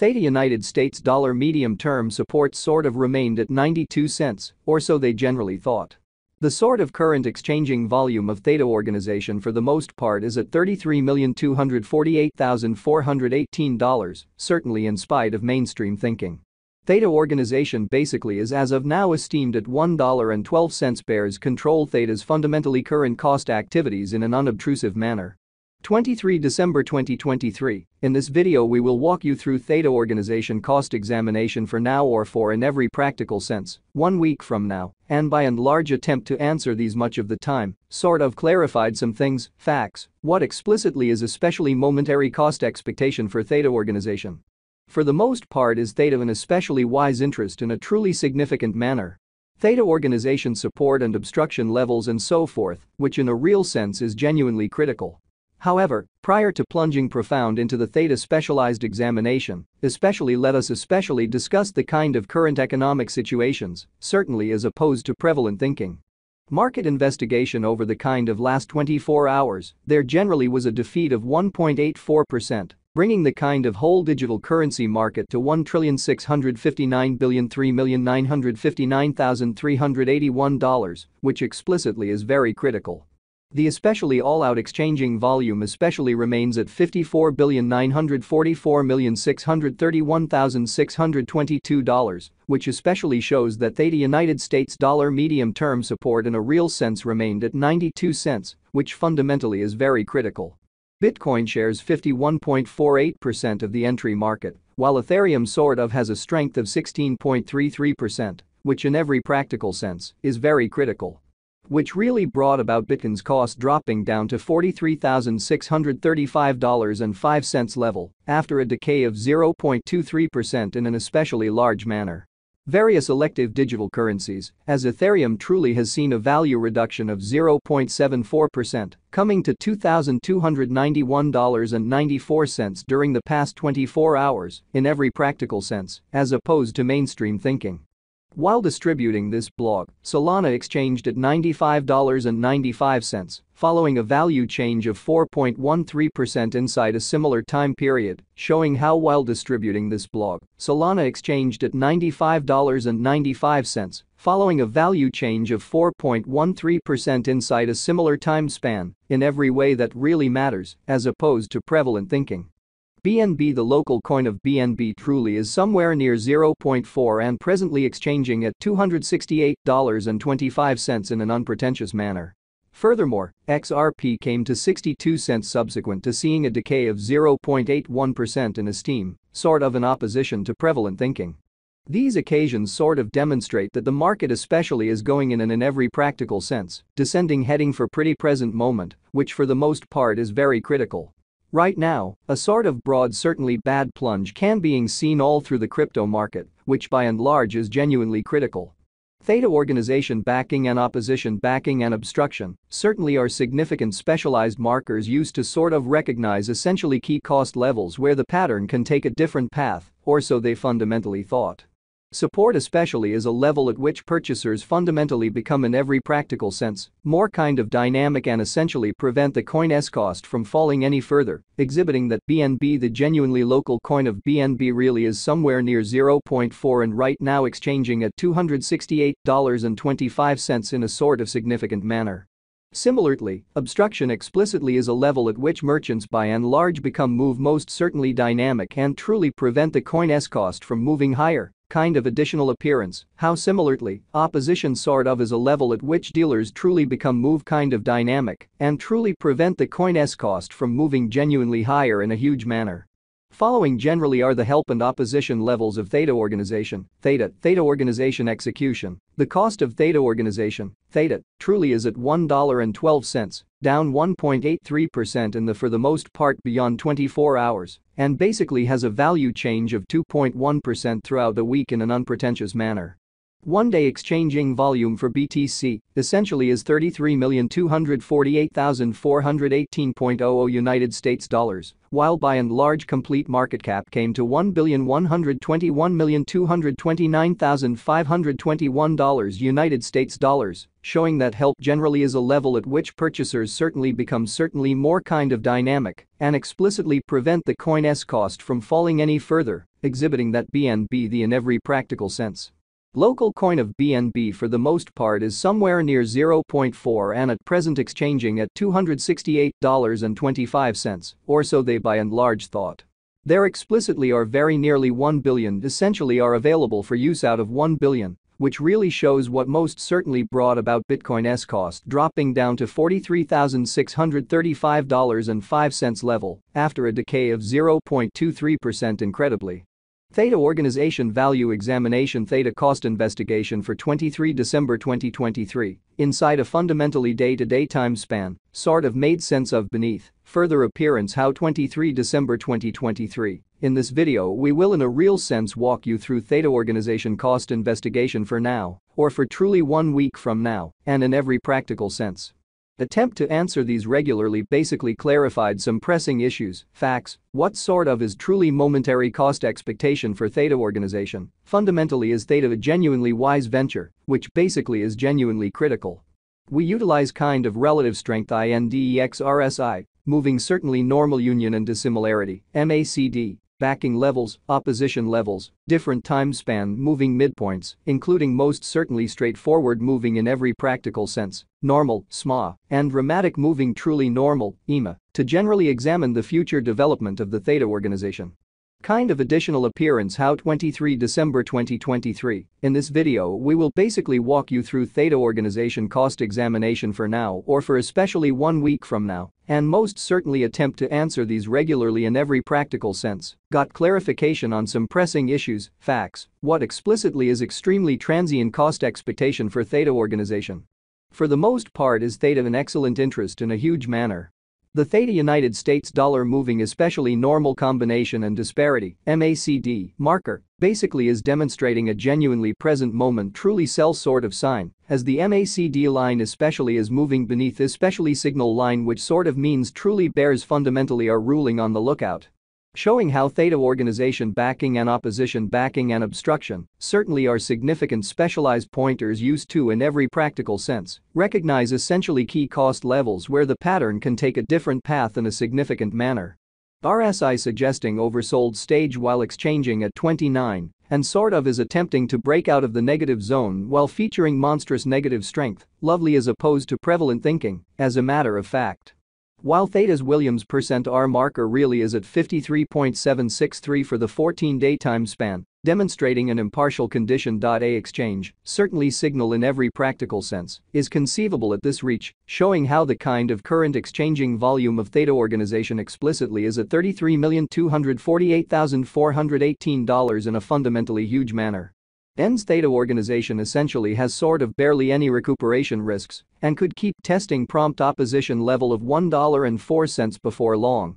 Theta United States dollar medium-term support sort of remained at 92 cents, or so they generally thought. The sort of current exchanging volume of Theta organization for the most part is at $33,248,418, certainly in spite of mainstream thinking. Theta organization basically is as of now esteemed at $1.12 bears control Theta's fundamentally current cost activities in an unobtrusive manner. 23 December 2023, in this video we will walk you through Theta organization cost examination for now or for in every practical sense, one week from now, and by and large attempt to answer these much of the time, sort of clarified some things, facts, what explicitly is especially momentary cost expectation for Theta organization. For the most part is Theta an especially wise interest in a truly significant manner. Theta organization support and obstruction levels and so forth, which in a real sense is genuinely critical. However, prior to plunging profound into the Theta specialized examination, especially let us especially discuss the kind of current economic situations, certainly as opposed to prevalent thinking. Market investigation over the kind of last 24 hours, there generally was a defeat of 1.84%, bringing the kind of whole digital currency market to $1,659,3,959,381, which explicitly is very critical. The especially all-out exchanging volume especially remains at $54,944,631,622, which especially shows that Theta United States dollar medium-term support in a real sense remained at 92 cents, which fundamentally is very critical. Bitcoin shares 51.48% of the entry market, while Ethereum sort of has a strength of 16.33%, which in every practical sense is very critical which really brought about Bitcoin's cost dropping down to $43,635.05 level after a decay of 0.23% in an especially large manner. Various elective digital currencies, as Ethereum truly has seen a value reduction of 0.74%, coming to $2,291.94 during the past 24 hours, in every practical sense, as opposed to mainstream thinking. While distributing this blog, Solana exchanged at $95.95, following a value change of 4.13% inside a similar time period, showing how while distributing this blog, Solana exchanged at $95.95, following a value change of 4.13% inside a similar time span, in every way that really matters, as opposed to prevalent thinking. BNB The local coin of BNB truly is somewhere near 0.4 and presently exchanging at $268.25 in an unpretentious manner. Furthermore, XRP came to 62 cents subsequent to seeing a decay of 0.81% in esteem, sort of in opposition to prevalent thinking. These occasions sort of demonstrate that the market especially is going in and in every practical sense, descending heading for pretty present moment, which for the most part is very critical. Right now, a sort of broad certainly bad plunge can being seen all through the crypto market, which by and large is genuinely critical. Theta organization backing and opposition backing and obstruction certainly are significant specialized markers used to sort of recognize essentially key cost levels where the pattern can take a different path, or so they fundamentally thought. Support especially is a level at which purchasers fundamentally become in every practical sense more kind of dynamic and essentially prevent the coin's cost from falling any further, exhibiting that BNB the genuinely local coin of BNB really is somewhere near 0.4 and right now exchanging at $268.25 in a sort of significant manner. Similarly, obstruction explicitly is a level at which merchants by and large become move most certainly dynamic and truly prevent the coin's cost from moving higher kind of additional appearance, how similarly, opposition sort of is a level at which dealers truly become move kind of dynamic and truly prevent the coin's cost from moving genuinely higher in a huge manner. Following generally are the help and opposition levels of theta organization, theta, theta organization execution. The cost of theta organization, theta, truly is at $1.12, down 1.83% in the for the most part beyond 24 hours, and basically has a value change of 2.1% throughout the week in an unpretentious manner. One-day exchanging volume for BTC essentially is 33,248,418.00 United States dollars, while by and large complete market cap came to $1,121,229,521 United States dollars, showing that help generally is a level at which purchasers certainly become certainly more kind of dynamic and explicitly prevent the coin's cost from falling any further, exhibiting that BNB the in every practical sense. Local coin of BNB for the most part is somewhere near 0.4 and at present exchanging at $268.25, or so they by and large thought. There explicitly are very nearly 1 billion essentially are available for use out of 1 billion, which really shows what most certainly brought about Bitcoin's cost dropping down to $43,635.05 level after a decay of 0.23% incredibly. Theta Organization Value Examination Theta Cost Investigation for 23 December 2023, inside a fundamentally day-to-day time span, sort of made sense of beneath, further appearance how 23 December 2023. In this video we will in a real sense walk you through Theta Organization Cost Investigation for now, or for truly one week from now, and in every practical sense. Attempt to answer these regularly basically clarified some pressing issues, facts, what sort of is truly momentary cost expectation for Theta organization, fundamentally is Theta a genuinely wise venture, which basically is genuinely critical. We utilize kind of relative strength INDEX RSI, moving certainly normal union and dissimilarity, MACD, backing levels, opposition levels, different time span moving midpoints, including most certainly straightforward moving in every practical sense, normal, SMA, and dramatic moving truly normal, EMA, to generally examine the future development of the Theta organization. Kind of additional appearance how 23 December 2023. In this video we will basically walk you through Theta organization cost examination for now or for especially one week from now and most certainly attempt to answer these regularly in every practical sense. Got clarification on some pressing issues, facts, what explicitly is extremely transient cost expectation for Theta organization. For the most part is Theta an excellent interest in a huge manner the Theta United States dollar moving especially normal combination and disparity MACD marker basically is demonstrating a genuinely present moment truly sell sort of sign as the MACD line especially is moving beneath especially signal line which sort of means truly bears fundamentally are ruling on the lookout Showing how Theta organization backing and opposition backing and obstruction certainly are significant specialized pointers used to in every practical sense, recognize essentially key cost levels where the pattern can take a different path in a significant manner. RSI suggesting oversold stage while exchanging at 29 and sort of is attempting to break out of the negative zone while featuring monstrous negative strength, lovely as opposed to prevalent thinking, as a matter of fact. While Theta's Williams percent R marker really is at 53.763 for the 14-day time span, demonstrating an impartial condition. A exchange, certainly signal in every practical sense, is conceivable at this reach, showing how the kind of current exchanging volume of Theta organization explicitly is at $33,248,418 in a fundamentally huge manner. ENS Theta organization essentially has sort of barely any recuperation risks and could keep testing prompt opposition level of $1.04 before long.